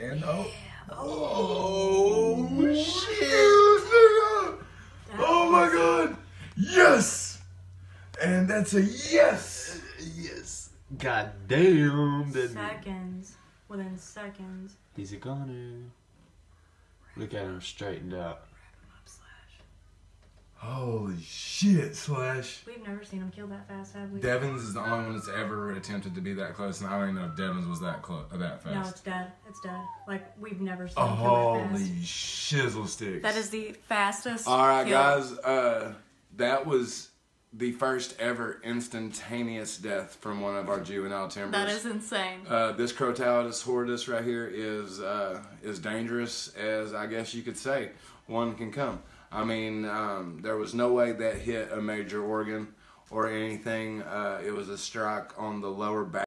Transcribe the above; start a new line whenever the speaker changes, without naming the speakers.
And oh.
Oh, oh
shit! Oh my god! Yes! And that's a yes!
yes. God damn. That
Seconds. Within seconds.
He's a goner. Look at him straightened out.
Holy shit, Slash.
We've never seen him kill that fast, have we?
Devins is the only one that's ever attempted to be that close, and I don't even know if Devins was that close, that fast.
no, it's dead. It's dead. Like we've never seen him kill that
Holy
fast.
shizzle sticks.
That is the fastest.
All right,
kill.
guys. Uh, that was the first ever instantaneous death from one of our juvenile timbers.
That is insane.
Uh, this Crotalus horridus right here is uh, as dangerous as I guess you could say one can come. I mean, um, there was no way that hit a major organ or anything. Uh, it was a strike on the lower back.